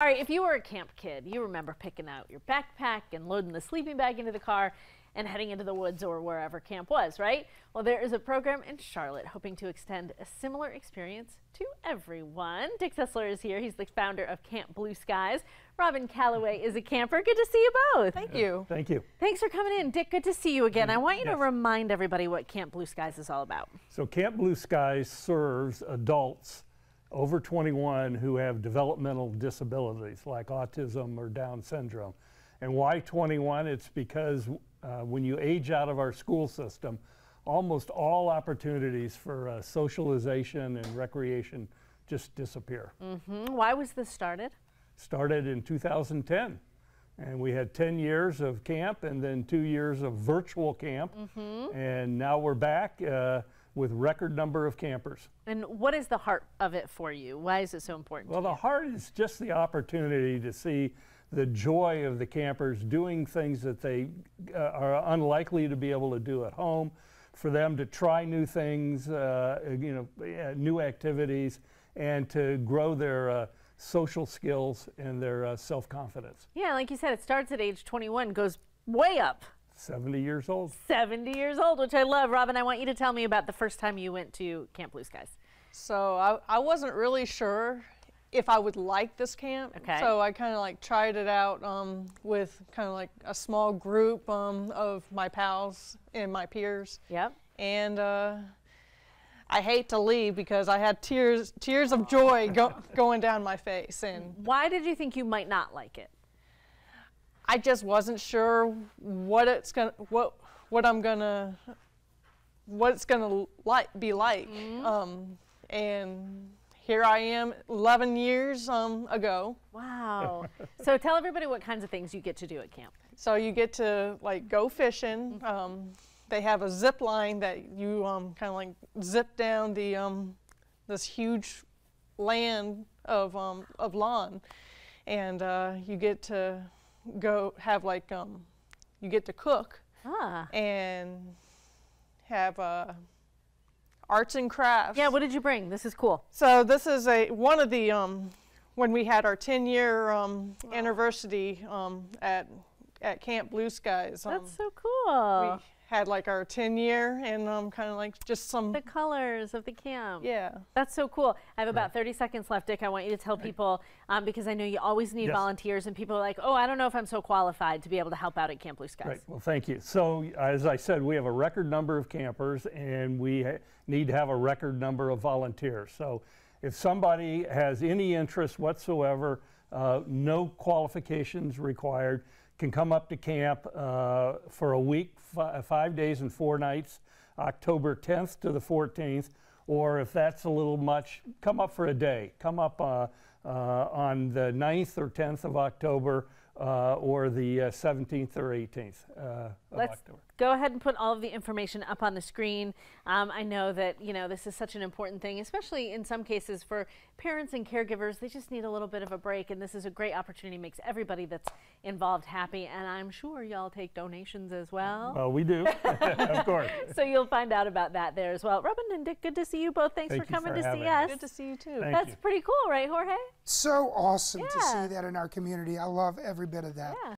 All right, if you were a camp kid, you remember picking out your backpack and loading the sleeping bag into the car and heading into the woods or wherever camp was, right? Well, there is a program in Charlotte hoping to extend a similar experience to everyone. Dick Sessler is here. He's the founder of Camp Blue Skies. Robin Calloway is a camper. Good to see you both. Thank you. Uh, thank you. Thanks for coming in. Dick, good to see you again. I want you to remind everybody what Camp Blue Skies is all about. So Camp Blue Skies serves adults over 21 who have developmental disabilities like autism or Down syndrome. And why 21? It's because uh, when you age out of our school system, almost all opportunities for uh, socialization and recreation just disappear. Hmm, Why was this started? Started in 2010. And we had 10 years of camp and then two years of virtual camp. And now we're back uh, with record number of campers. And what is the heart of it for you? Why is it so important? Well, the heart is just the opportunity to see the joy of the campers doing things that they uh, are unlikely to be able to do at home, for them to try new things, uh, you know, new activities, and to grow their uh, social skills and their uh, self-confidence. yeah, like you said, it starts at age 21, goes way up. 70 years old. 70 years old, which I love. Robin, I want you to tell me about the first time you went to Camp Blue Skies. So I, I wasn't really sure if I would like this camp. Okay. So I kind of like tried it out um, with kind of like a small group um, of my pals and my peers. Yep. And uh, I hate to leave because I had tears tears of joy go, going down my face, and Why did you think you might not like it? I just wasn't sure what it's gonna what what I'm gonna what it's gonna like be like. Um, and here I am, 11 years um, ago. Wow. so tell everybody what kinds of things you get to do at camp. So you get to like go fishing. Um, they have a zip line that you um, kind of like zip down the um, this huge land of um, of lawn, and uh, you get to go have like um, you get to cook Ah. and have uh, arts and crafts. Yeah, what did you bring? This is cool. So this is a one of the um, when we had our 10 year um, anniversary um, at at Camp Blue Skies. Um, That's so cool. We had like our 10 year and um, kind of like just some the colors of the camp. yeah. That's so cool. I have about 30 seconds left, Dick. I want you to tell people, um, because I know you always need Yes. volunteers, and people are like, oh, I don't know if I'm so qualified to be able to help out at Camp Blue Skies. Right. Well, thank you. So, as I said, we have a record number of campers, and we ha- need to have a record number of volunteers. So, if somebody has any interest whatsoever, uh, no qualifications required, can come up to camp uh, for a week, fi- five days and four nights, October 10th to the 14th. Or if that's a little much, come up for a day. Come up uh, uh, on the 9th or 10th of October uh, or the uh, 17th or 18th uh, of Let's October. go ahead and put all of the information up on the screen. Um, I know that you know this is such an important thing, especially in some cases for parents and caregivers. They just need a little bit of a break, and this is a great opportunity. Makes everybody that's involved happy, and I'm sure y'all take donations as well. Well, we do, of course. so you'll find out about that there as well. Robin and Dick, good to see you both. Thanks Thank for coming for to having see me. us. Good to see you too. Thank That's you. pretty cool, right, Jorge? So awesome to see that in our community. I love every bit of that. Yeah.